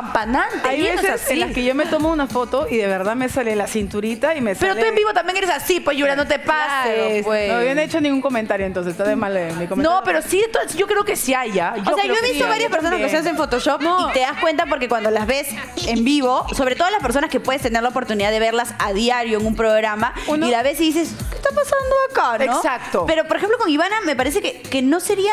despampanante. Hay ella no es veces así. en las que yo me tomo una foto y de verdad me sale la cinturita y me Pero sale... tú en vivo también eres así, pues Julia, no te pases. pues. No habían hecho ningún comentario, entonces está de mal eh, mi comentario. No, pero sí, yo creo que sí hay, ¿ya? O sea, yo he visto sí varias personas que se hacen Photoshop No. y te das cuenta porque cuando las ves en vivo, sobre todo las personas que puedes tener la oportunidad de verlas a diario en un programa, Uno- y la ves y dices, ¿qué está pasando acá? ¿no? Exacto. Pero, por ejemplo, con Ivana me parece que, que no sería,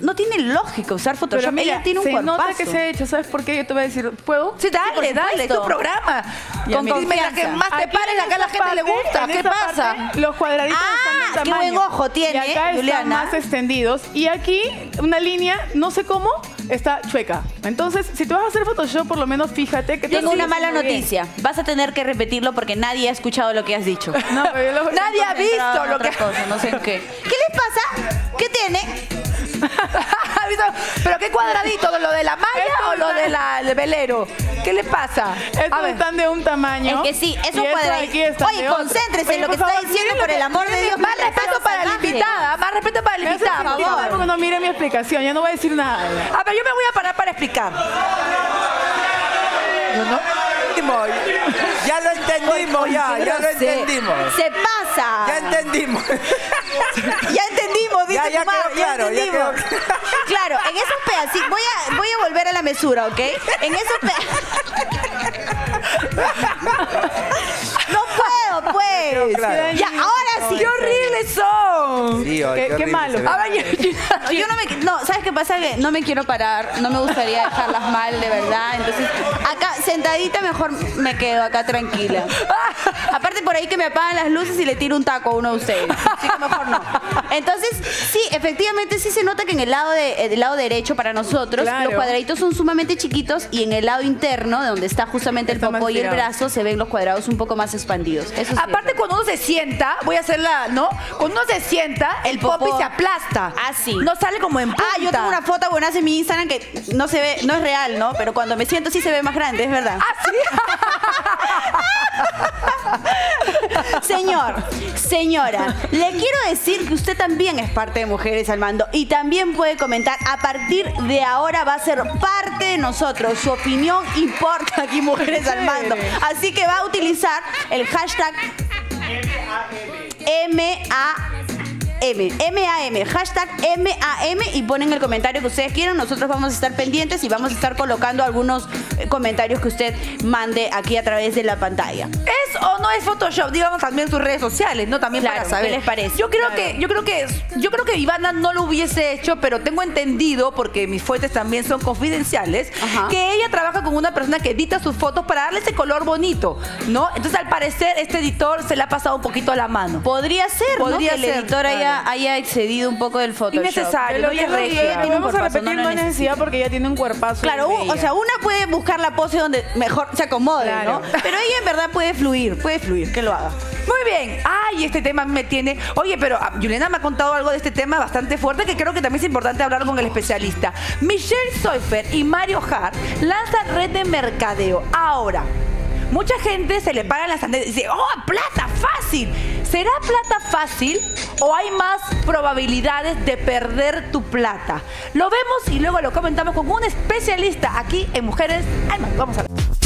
no tiene lógica usar Photoshop. Pero mira, Ella tiene un se cuerpazo. nota que se ha hecho, ¿sabes por qué? Yo te voy a decir, ¿puedo? Sí, dale, dale, es tu programa. Ya, Con mira. la que más te pares, acá a la gente le gusta. ¿Qué pasa? parte, los cuadraditos Ah, qué del tamaño. buen ojo tiene, y acá Juliana. están más extendidos. Y aquí, una línea, no sé cómo, está chueca. Entonces, si tú vas a hacer Photoshop, por lo menos fíjate que... Tengo te una mala bien. noticia. Vas a tener que repetirlo porque nadie ha escuchado lo que has dicho. No, pero yo lo- Nadie ha visto lo que... cosa, no sé en qué. ¿Qué les pasa? ¿Qué tiene? ¿Pero qué cuadradito? ¿Lo de la malla o lo está- de del velero? ¿Qué le pasa? Estos A ver. están de un tamaño. Es que sí, es un cuadradito. Oye, concéntrese Oye, en lo que está diciendo, por el amor de Dios. Más respeto para la invitada, más respeto para la invitada. por favor. porque no mire mi explicación, ya no voy a decir nada. A ver, yo me voy a parar para explicar. entendimos. Ya lo entendimos, ya, ya lo entendimos. Se pasa. Ya entendimos. Ya entendimos, dice Ya- ya tu quedó claro, ya entendimos. quedó Claro, en esos pedacitos, voy a, voy mesura, ¿ok? En esos pedacitos. No puedo, pues. Ya, ahora sí. ¡Qué horribles son! Sí, Qué- ay, qué qué horrible malo. se ve. Yo- No, yo no me no, ¿sabes qué pasa? Que no me quiero parar, no me gustaría dejarlas mal, de verdad. Entonces, acá sentadita mejor me quedo acá tranquila. Aparte por ahí que me apagan las luces y le tiro un taco a uno de ustedes. Así que mejor no. Entonces, sí, efectivamente sí se nota que en el lado de, el lado derecho para nosotros Claro. los cuadraditos son sumamente chiquitos y en el lado interno, de donde está justamente el Está más popó y el tirado. brazo, se ven los cuadrados un poco más expandidos. Eso sí, Aparte, cuando uno se sienta, voy a ¿no? Cuando uno se sienta, el, El popó. popi se aplasta. Ah, sí. No sale como en punta. Ah, yo tengo una foto buena en mi Instagram que no se ve, no es real, ¿no? Pero cuando me siento sí se ve más grande, es verdad. Señor, señora, le quiero decir que usted también es parte de Mujeres al Mando y también puede comentar. A partir de ahora va a ser parte de nosotros. Su opinión importa aquí, Mujeres al Mando. Así que va a utilizar el hashtag M-A. M, M-A-M, hashtag M-A-M y ponen el comentario que ustedes quieran. Nosotros vamos a estar pendientes y vamos a estar colocando algunos eh, comentarios que usted mande aquí a través de la pantalla. ¿Es o no es Photoshop? Digamos también sus redes sociales, ¿no? También Claro, para saber. ¿qué les parece? Yo creo Claro. que, yo creo que, yo creo que Ivana no lo hubiese hecho, pero tengo entendido, porque mis fuentes también son confidenciales, Ajá. que ella trabaja con una persona que edita sus fotos para darle ese color bonito, ¿no? Entonces, al parecer, este editor se le ha pasado un poquito a la mano. Podría ser, ¿no? Podría que el ser, editor haya, haya excedido un poco del Photoshop. Innecesario, Pero es regia. Tiene un Vamos a repetir, no no necesidad porque ella tiene un cuerpazo. Claro, o sea, una puede buscar la pose donde mejor se acomode, Claro. ¿no? Pero ella en verdad puede fluir, puede fluir, que lo haga. Muy bien. Ay, este tema me tiene. Oye, pero ah, Juliana me ha contado algo de este tema bastante fuerte que creo que también es importante hablar con el especialista. Michelle Seufer y Mario Hart lanzan red de mercadeo. Ahora. Mucha gente se le paga las andenas y dice, ¡oh, plata fácil! ¿Será plata fácil o hay más probabilidades de perder tu plata? Lo vemos y luego lo comentamos con un especialista aquí en Mujeres. No, vamos a ver.